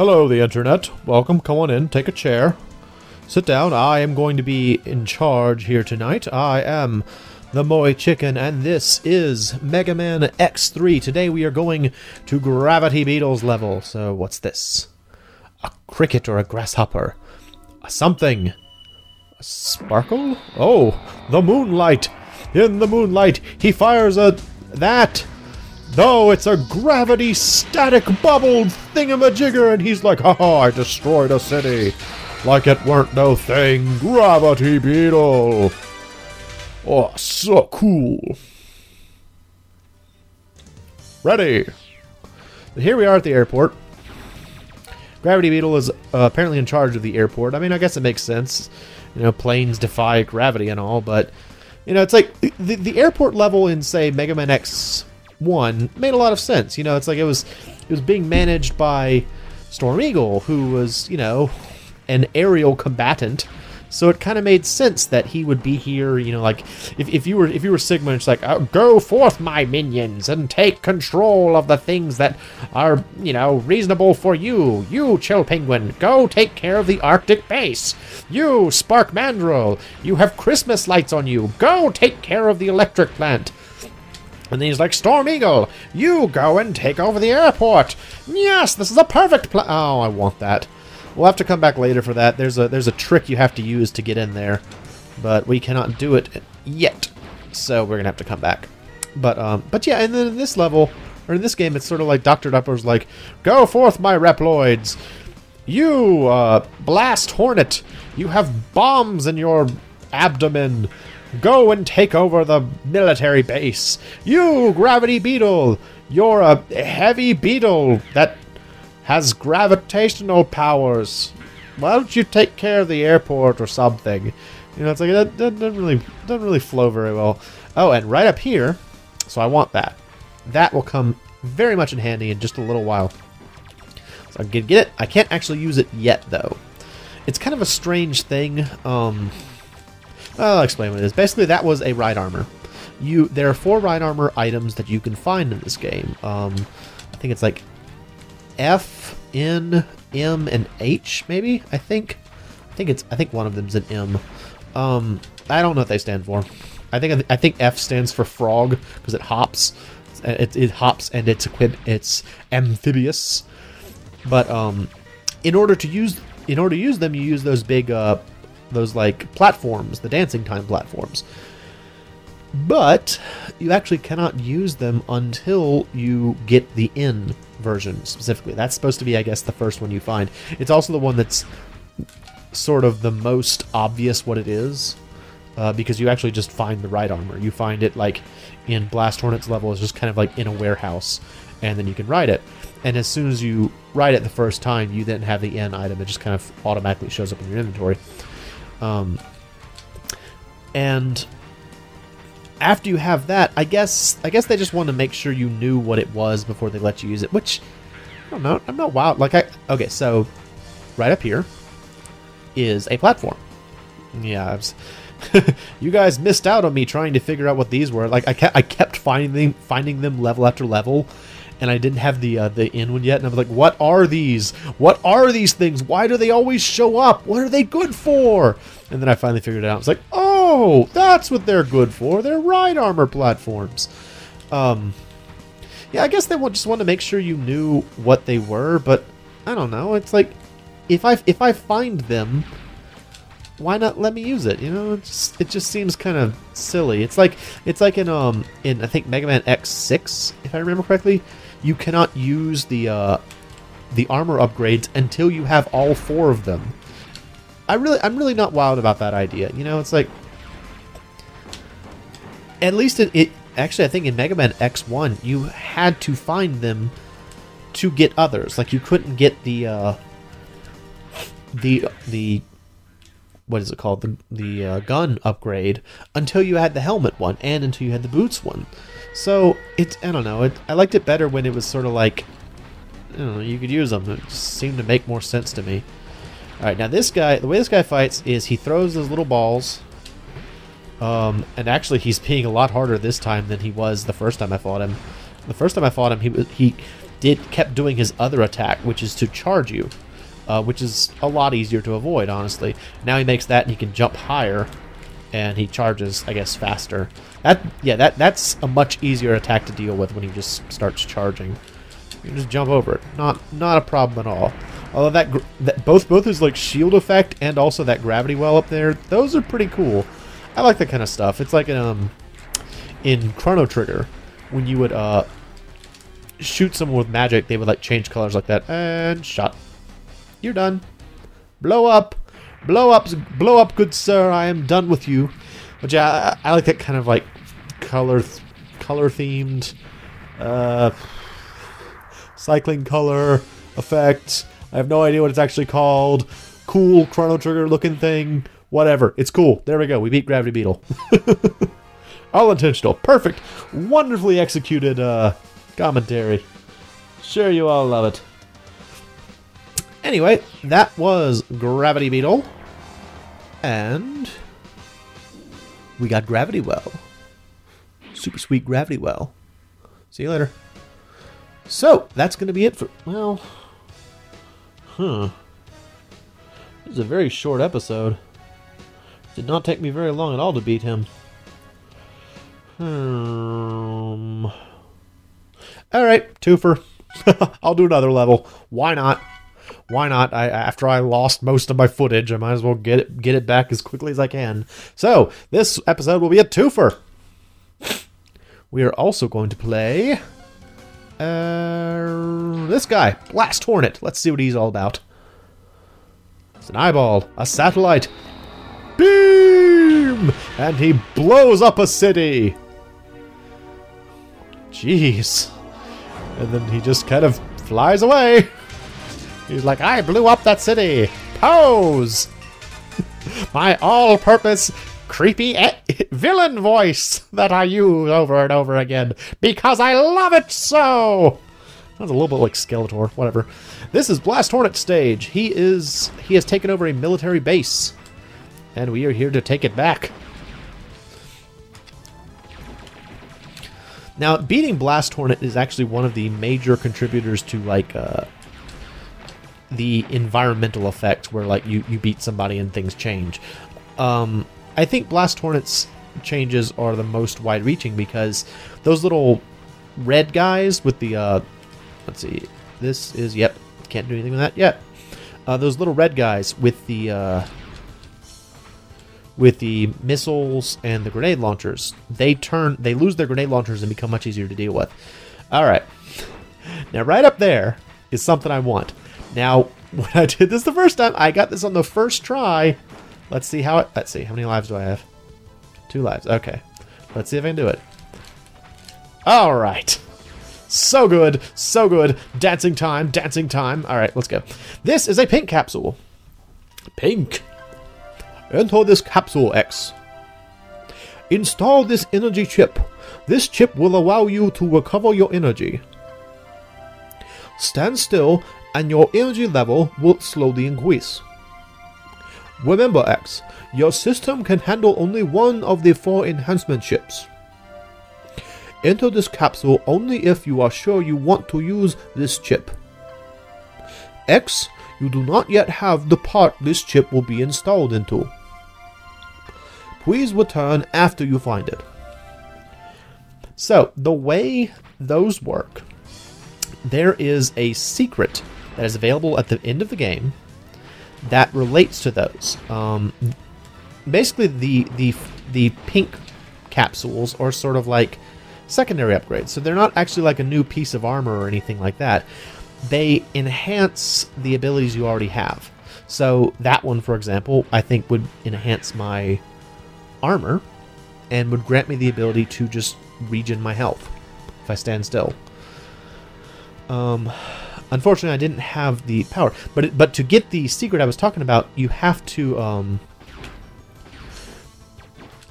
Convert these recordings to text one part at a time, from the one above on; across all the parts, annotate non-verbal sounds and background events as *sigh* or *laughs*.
Hello, the internet. Welcome. Come on in. Take a chair. Sit down. I am going to be in charge here tonight. I am the Moe Chicken, and this is Mega Man X3. Today we are going to Gravity Beetle's level. So, what's this? A cricket or a grasshopper? A something. A sparkle? Oh, the moonlight. In the moonlight, he fires a. that. No, it's a gravity static bubble thingamajigger, and he's like, haha, I destroyed a city. Like it weren't no thing. Gravity Beetle. Oh, so cool. Ready. Here we are at the airport. Gravity Beetle is uh, apparently in charge of the airport. I mean, I guess it makes sense. You know, planes defy gravity and all, but you know, it's like the, the airport level in say Mega Man X one made a lot of sense. You know, it's like it was it was being managed by Storm Eagle, who was you know an aerial combatant. So it kind of made sense that he would be here. You know, like if, if you were if you were Sigma, it's like oh, go forth, my minions, and take control of the things that are you know reasonable for you. You, Chill Penguin, go take care of the Arctic base. You, Spark Mandrill, you have Christmas lights on you. Go take care of the electric plant. And he's like, Storm Eagle, you go and take over the airport. Yes, this is a perfect plan. Oh, I want that. We'll have to come back later for that. There's a there's a trick you have to use to get in there, but we cannot do it yet. So we're gonna have to come back. But um, but yeah, and then in this level or in this game, it's sort of like Doctor Doppler's like, "Go forth, my Reploids! You, uh, Blast Hornet, you have bombs in your abdomen." Go and take over the military base. You, Gravity Beetle, you're a heavy beetle that has gravitational powers. Why don't you take care of the airport or something? You know, it's like that, that doesn't really doesn't really flow very well. Oh, and right up here, so I want that. That will come very much in handy in just a little while. So I can get it. I can't actually use it yet though. It's kind of a strange thing. Um, I'll explain what it is. Basically, that was a ride armor. You there are four ride armor items that you can find in this game. Um, I think it's like F, N, M, and H. Maybe I think. I think it's. I think one of them's an M. Um, I don't know what they stand for. I think I think F stands for frog because it hops. It, it hops and it's equip. It's amphibious. But um, in order to use in order to use them, you use those big uh, those like platforms, the dancing time platforms. But you actually cannot use them until you get the N version specifically. That's supposed to be, I guess, the first one you find. It's also the one that's sort of the most obvious what it is. Uh, because you actually just find the ride armor. You find it like in Blast Hornet's level, it's just kind of like in a warehouse, and then you can ride it. And as soon as you ride it the first time, you then have the N item. It just kind of automatically shows up in your inventory. Um, and after you have that, I guess I guess they just want to make sure you knew what it was before they let you use it. Which I don't know. I'm not wild. Like I okay, so right up here is a platform. Yeah, was, *laughs* you guys missed out on me trying to figure out what these were. Like I kept I kept finding finding them level after level, and I didn't have the uh, the in one yet. And I was like, "What are these? What are these things? Why do they always show up? What are they good for?" And then I finally figured it out. I was like, "Oh, that's what they're good for. They're ride armor platforms." Um, yeah, I guess they just want to make sure you knew what they were, but I don't know. It's like if I if I find them, why not let me use it? You know, it just it just seems kind of silly. It's like it's like in um in I think Mega Man X6, if I remember correctly, you cannot use the uh, the armor upgrades until you have all four of them. I really, I'm really not wild about that idea. You know, it's like at least it, it actually I think in Mega Man X1 you had to find them to get others. Like you couldn't get the uh, the the what is it called the the uh, gun upgrade until you had the helmet one and until you had the boots one. So it I don't know. It, I liked it better when it was sort of like I don't know. You could use them. It seemed to make more sense to me. All right, now this guy, the way this guy fights is he throws those little balls. Um, and actually, he's being a lot harder this time than he was the first time I fought him. The first time I fought him, he he did kept doing his other attack, which is to charge you, uh, which is a lot easier to avoid, honestly. Now he makes that and he can jump higher, and he charges, I guess, faster. That yeah, that that's a much easier attack to deal with when he just starts charging. You can just jump over it. Not not a problem at all. Although that, that both both his like shield effect and also that gravity well up there, those are pretty cool. I like that kind of stuff. It's like um in Chrono Trigger when you would uh shoot someone with magic, they would like change colors like that and shot. You're done. Blow up. Blow up, blow up, good sir. I am done with you. But yeah, I, I like that kind of like color, color themed, uh, cycling color effect. I have no idea what it's actually called. Cool Chrono Trigger looking thing. Whatever. It's cool. There we go. We beat Gravity Beetle. *laughs* All intentional. Perfect. Wonderfully executed uh, commentary. Sure, you all love it. Anyway, that was Gravity Beetle. And we got Gravity Well. Super sweet Gravity Well. See you later. So, that's going to be it for. Well. Huh. This is a very short episode. Did not take me very long at all to beat him. Hmm. Alright, twofer. *laughs* I'll do another level. Why not? Why not? I after I lost most of my footage, I might as well get it get it back as quickly as I can. So this episode will be a twofer. We are also going to play uh, this guy, Blast Hornet. Let's see what he's all about. It's an eyeball, a satellite. Beam! And he blows up a city. Jeez. And then he just kind of flies away. He's like, I blew up that city. Pose! *laughs* My all-purpose creepy villain voice that I use over and over again because I love it so. Sounds a little bit like Skeletor, whatever. This is Blast Hornet stage. He is he has taken over a military base, and we are here to take it back. Now, beating Blast Hornet is actually one of the major contributors to like uh, the environmental effects, where like you you beat somebody and things change. Um, I think Blast Hornet's changes are the most wide-reaching because those little red guys with the uh, let's see, this is yep, can't do anything with that yet. Uh, those little red guys with the uh, with the missiles and the grenade launchers, they turn, they lose their grenade launchers and become much easier to deal with. All right, *laughs* now right up there is something I want. Now, *laughs* when I did this the first time, I got this on the first try. Let's see how it, let's see, how many lives do I have? Two lives, okay. Let's see if I can do it. All right. So good, so good. Dancing time, dancing time. All right, let's go. This is a pink capsule. Pink. Enter this capsule X. Install this energy chip. This chip will allow you to recover your energy. Stand still and your energy level will slowly increase. Remember X, your system can handle only one of the four enhancement chips. Enter this capsule only if you are sure you want to use this chip. X, you do not yet have the part this chip will be installed into. Please return after you find it. So, the way those work, there is a secret that is available at the end of the game that relates to those. Um, basically, the the the pink capsules are sort of like secondary upgrades, so they're not actually like a new piece of armor or anything like that. They enhance the abilities you already have. So that one, for example, I think would enhance my armor and would grant me the ability to just regen my health if I stand still. Um, unfortunately, I didn't have the power, but it, but to get the secret I was talking about, you have to um.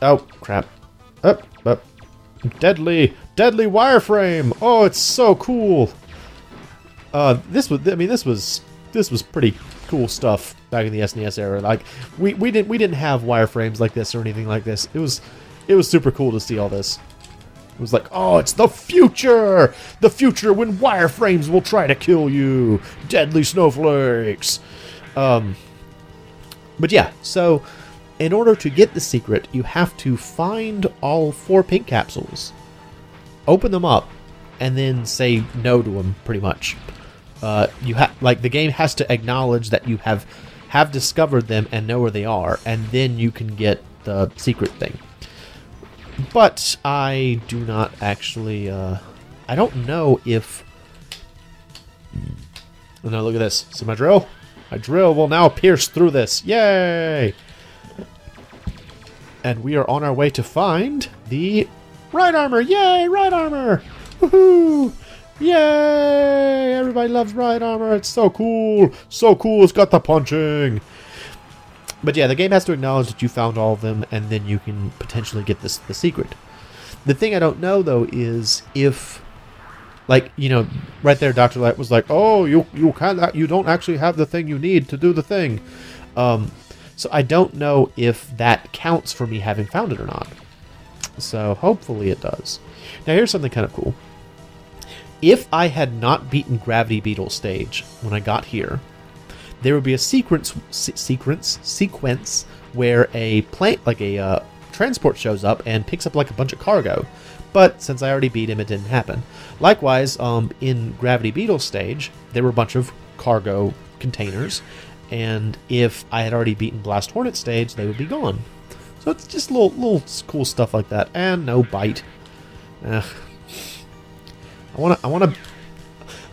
Oh crap! Up, up, deadly, deadly wireframe. Oh, it's so cool. Uh, this was I mean this was this was pretty cool stuff back in the SNES era. Like we we didn't we didn't have wireframes like this or anything like this. It was it was super cool to see all this. It was like, oh, it's the future! The future when wireframes will try to kill you! Deadly snowflakes! Um, but yeah, so in order to get the secret, you have to find all four pink capsules, open them up, and then say no to them, pretty much. Uh, you have like the game has to acknowledge that you have have discovered them and know where they are, and then you can get the secret thing. But I do not actually. Uh, I don't know if. Oh, no, look at this. See my drill? My drill will now pierce through this. Yay! And we are on our way to find the ride armor. Yay, ride armor! Woohoo! Yay! Everybody loves ride armor. It's so cool. So cool. It's got the punching. But yeah, the game has to acknowledge that you found all of them, and then you can potentially get this the secret. The thing I don't know though is if, like you know, right there, Doctor Light was like, "Oh, you you can't you don't actually have the thing you need to do the thing." Um, so I don't know if that counts for me having found it or not. So hopefully it does. Now here's something kind of cool. If I had not beaten Gravity Beetle stage when I got here, there would be a sequence se- sequence sequence where a plant, like a uh, transport shows up and picks up like a bunch of cargo. But since I already beat him, it didn't happen. Likewise, um, in Gravity Beetle stage, there were a bunch of cargo containers, and if I had already beaten Blast Hornet stage, they would be gone. So it's just little little cool stuff like that, and no Byte. I want to I want to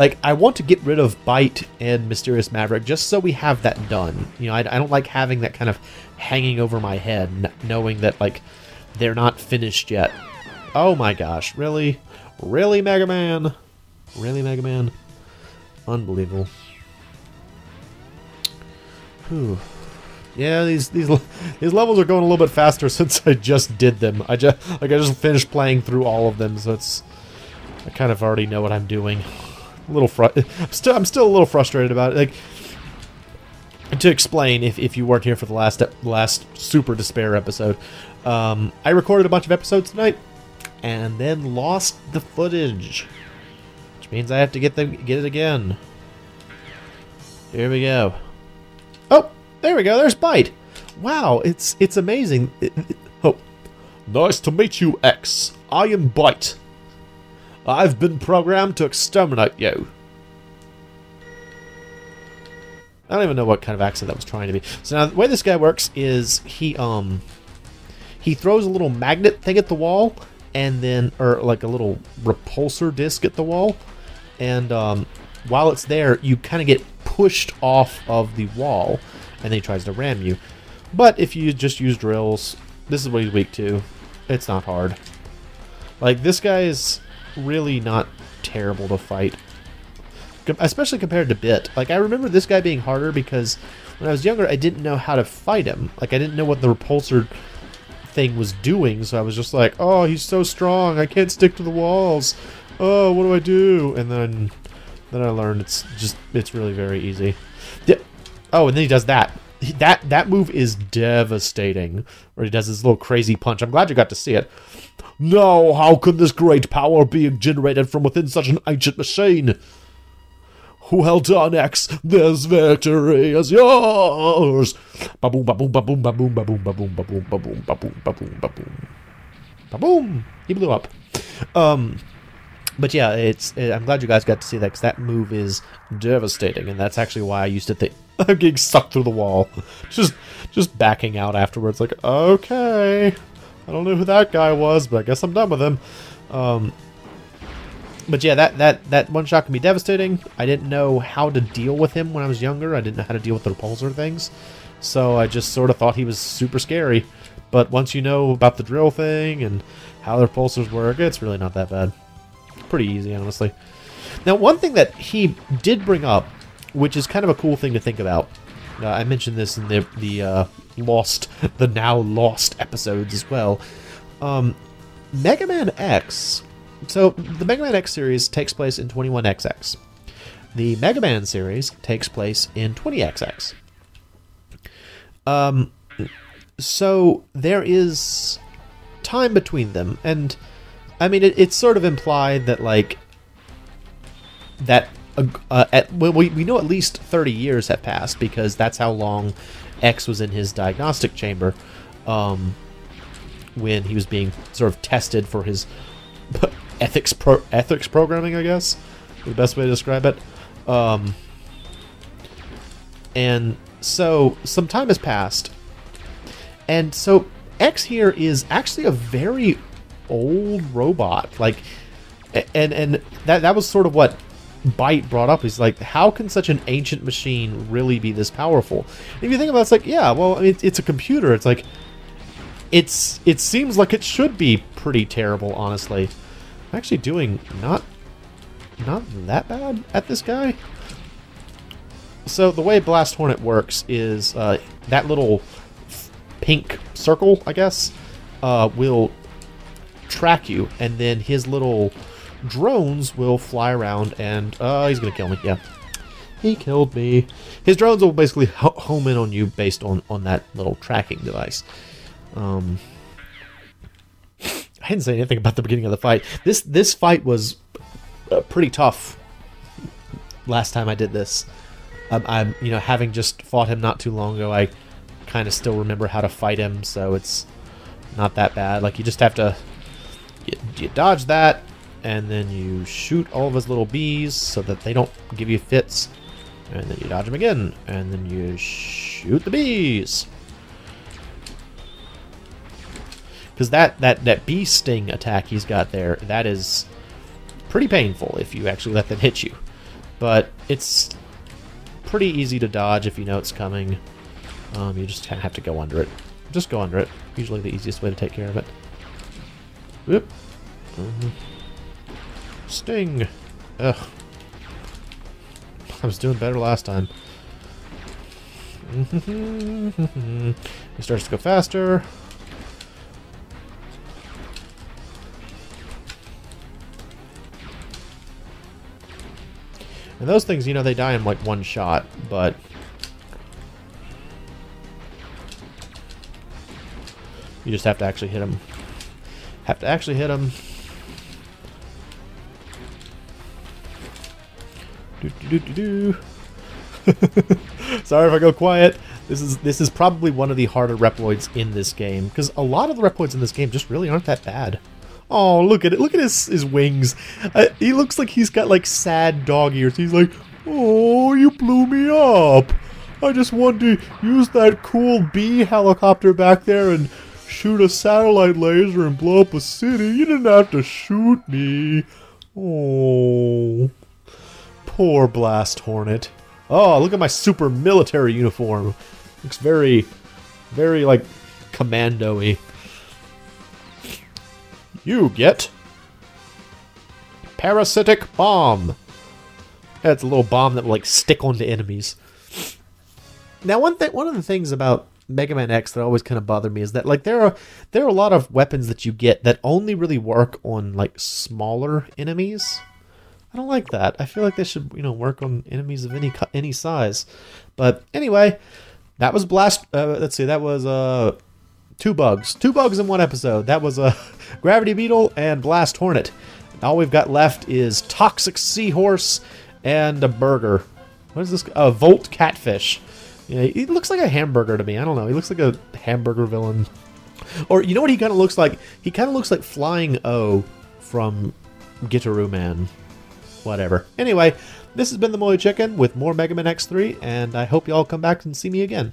like I want to get rid of Byte and Mysterious Maverick just so we have that done. You know, I, I don't like having that kind of hanging over my head, knowing that like they're not finished yet. Oh my gosh, really, really, Mega Man, really, Mega Man, unbelievable. Whew. Yeah, these these these levels are going a little bit faster *laughs* since I just did them. I just like I just finished playing through all of them, so it's I kind of already know what I'm doing a little fru- still I'm still a little frustrated about it. Like to explain, if, if you weren't here for the last last Super Despair episode, um, I recorded a bunch of episodes tonight, and then lost the footage, which means I have to get them get it again. Here we go. Oh, there we go. There's Byte. Wow, it's it's amazing. It, it, oh, nice to meet you, X. I am Byte. I've been programmed to exterminate you. I don't even know what kind of accent that was trying to be. So now the way this guy works is he um he throws a little magnet thing at the wall and then or like a little repulsor disc at the wall and um, while it's there you kind of get pushed off of the wall and then he tries to ram you. But if you just use drills, this is what he's weak to. It's not hard. Like this guy is really not terrible to fight. Especially compared to Bit. Like, I remember this guy being harder because when I was younger, I didn't know how to fight him. Like, I didn't know what the repulsor thing was doing, so I was just like, oh, he's so strong, I can't stick to the walls. Oh, what do I do? And then then I learned it's just, it's really very easy. Oh, and then he does that. That that move is devastating. Where he does this little crazy punch. I'm glad you got to see it. No, how can this great power be generated from within such an ancient machine? Well done, X. This victory is yours. Ba-boom, ba-boom, ba-boom, ba-boom, ba-boom, ba-boom, ba-boom, ba-boom, ba-boom, ba-boom, ba-boom. Ba-boom. He blew up. Um, but yeah, it's. I'm glad you guys got to see that because that move is devastating, and that's actually why I used to think *laughs* I'm getting sucked through the wall, *laughs* just just backing out afterwards. Like, okay, I don't know who that guy was, but I guess I'm done with him. Um, but yeah, that, that, that one shot can be devastating. I didn't know how to deal with him when I was younger. I didn't know how to deal with the repulsor things. So I just sort of thought he was super scary. But once you know about the drill thing and how the repulsors work, it's really not that bad. Pretty easy, honestly. Now, one thing that he did bring up, which is kind of a cool thing to think about, uh, I mentioned this in the the uh, lost, the now lost episodes as well. Um, Mega Man X. So the Mega Man X series takes place in 21XX. The Mega Man series takes place in 20XX. Um, so there is time between them, and I mean, it, it's sort of implied that like that uh, at well, we we know at least thirty years have passed because that's how long X was in his diagnostic chamber um, when he was being sort of tested for his *laughs* ethics pro- ethics programming. I guess the best way to describe it. Um, and so some time has passed, and so X here is actually a very old robot. Like, and and that that was sort of what Byte brought up. He's like, how can such an ancient machine really be this powerful? And if you think about it, it's like, yeah, well, I mean, it's, it's a computer. It's like, it's it seems like it should be pretty terrible, honestly. I'm actually doing not not that bad at this guy. So the way Blast Hornet works is uh, that little pink circle, I guess, uh, will track you, and then his little drones will fly around and... Uh, he's gonna kill me, yeah. He killed me. His drones will basically home in on you based on, on that little tracking device. Um, I didn't say anything about the beginning of the fight. This this fight was uh, pretty tough last time I did this. Um, I'm, you know, having just fought him not too long ago, I kind of still remember how to fight him, so it's not that bad. Like, you just have to... You, you dodge that, and then you shoot all of his little bees so that they don't give you fits. And then you dodge them again, and then you shoot the bees. Because that, that, that bee sting attack he's got there, that is pretty painful if you actually let them hit you. But it's pretty easy to dodge if you know it's coming. Um, you just kind of have to go under it. Just go under it. Usually the easiest way to take care of it. Whoop. Mm -hmm. Sting! Ugh. I was doing better last time. *laughs* it starts to go faster. And those things, you know, they die in like one shot, but... You just have to actually hit them. Have to actually hit them. Do do do. Sorry if I go quiet. This is this is probably one of the harder Reploids in this game because a lot of the Reploids in this game just really aren't that bad. Oh, look at it! Look at his his wings. Uh, he looks like he's got like sad dog ears. He's like, "Oh, you blew me up. I just wanted to use that cool bee helicopter back there and shoot a satellite laser and blow up a city. You didn't have to shoot me." Oh. Poor Blast Hornet. Oh, look at my super military uniform. Looks very, very, like, commando-y. You get... Parasitic Bomb. That's a little bomb that will, like, stick onto enemies. Now, one thing, one of the things about Mega Man X that always kind of bothered me is that like there are there are a lot of weapons that you get that only really work on like smaller enemies. I don't like that. I feel like they should, you know, work on enemies of any any size. But anyway, that was blast. Uh, let's see, that was uh two bugs, two bugs in one episode. That was a uh, *laughs* gravity beetle and blast hornet. All we've got left is toxic seahorse and a burger. What is this? A volt catfish. Yeah, he looks like a hamburger to me. I don't know. He looks like a hamburger villain. Or you know what he kind of looks like? He kind of looks like Flying O from Gitaroo Man whatever. Anyway, this has been the Moe Chicken with more Mega Man X3, and I hope y'all come back and see me again.